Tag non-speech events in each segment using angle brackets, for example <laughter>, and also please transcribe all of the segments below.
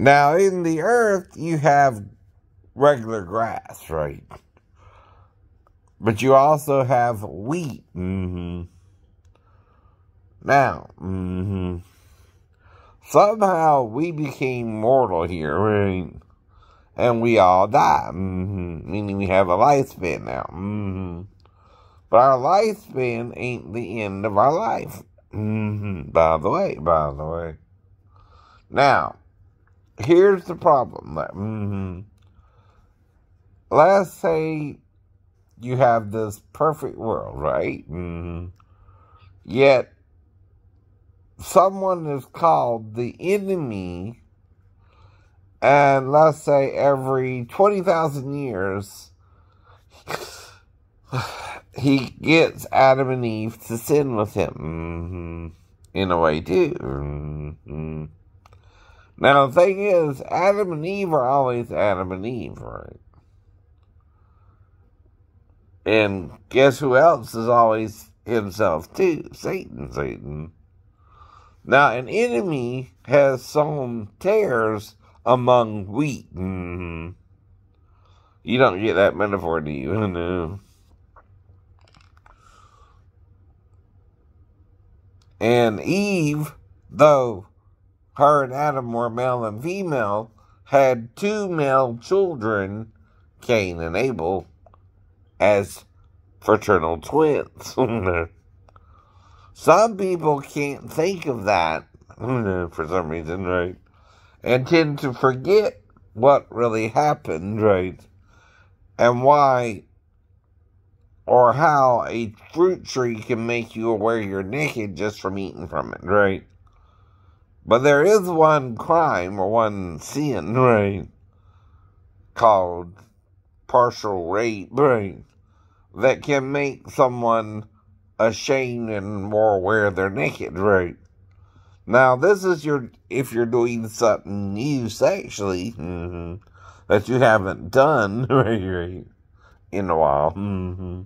Now, in the earth, you have regular grass, right? But you also have wheat. Mm-hmm. Now, mm-hmm. somehow we became mortal here, right? And we all die, mm-hmm. meaning we have a lifespan now. Mm-hmm. But our lifespan ain't the end of our life. Mm-hmm. By the way, by the way. Now, here's the problem. Mm-hmm. Let's say you have this perfect world, right? Mm-hmm. Yet, someone is called the enemy, and let's say every 20,000 years, <sighs> he gets Adam and Eve to sin with him. Mm-hmm. In a way, too. Now, the thing is, Adam and Eve are always Adam and Eve, right? And guess who else is always himself, too? Satan, Satan. Now, an enemy has sown tares among wheat. Mm-hmm. You don't get that metaphor, do you? <laughs> No. And Eve, though her and Adam were male and female, had two male children, Cain and Abel, as fraternal twins. <laughs> some people can't think of that <laughs> for some reason, right? And tend to forget what really happened, right? And why or how a fruit tree can make you aware you're naked just from eating from it, right? But there is one crime or one sin, right? Called partial rape, right? That can make someone ashamed and more aware they're naked, right? Now, this is your, if you're doing something new sexually, mm-hmm, that you haven't done, right, <laughs> right, in a while, mm-hmm.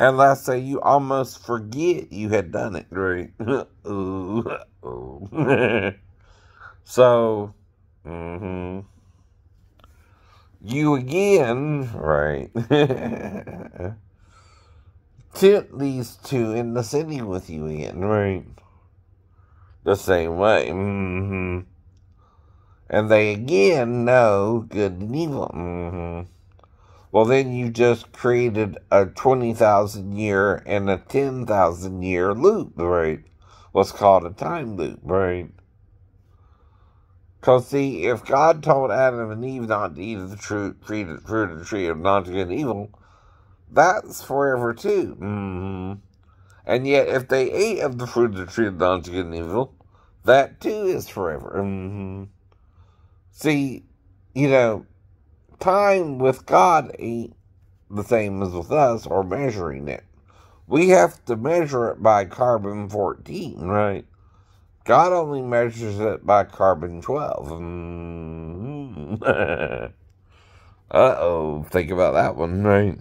And let's say you almost forget you had done it, right? <laughs> so, mm-hmm. you again, right? <laughs> Tempt these two in the city with you again, right? The same way. Mm-hmm. And they again know good and evil. Mm-hmm. Well, then you just created a 20,000 year and a 10,000 year loop, right? What's called a time loop, right? Because, see, if God told Adam and Eve not to eat of the fruit, fruit of the tree of not to good and evil, that's forever too. Mm-hmm. And yet, if they ate of the fruit of the tree of not to good and evil, that too is forever. Mm-hmm. See, you know, time with God ain't the same as with us or measuring it. We have to measure it by carbon 14, right? God only measures it by carbon 12. Mm-hmm. <laughs> uh oh, think about that one, right?